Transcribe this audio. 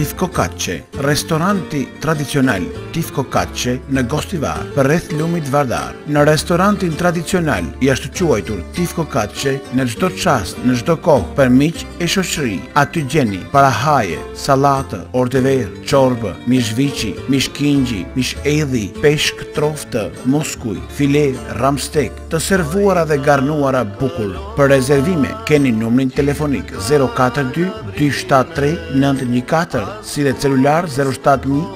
Tifko Katçe, restoranti tradicional Tifko Katçe në Gostivar, përreth lumit Vardar. Në restorantin tradicional i ashtuquajtur Tifko Katçe, në çdo çast, në çdo kohë, për miq e shoqëri, aty gjeni parahaje, sallatë, ordever, çorbë, mish viçi, mish qingji, mish edhi, peshk troftë, muskuj, file, ramstek, të servuara dhe garnuara bukur. Për rezervime keni numrin telefonik 042 273 914 si dhe celular 071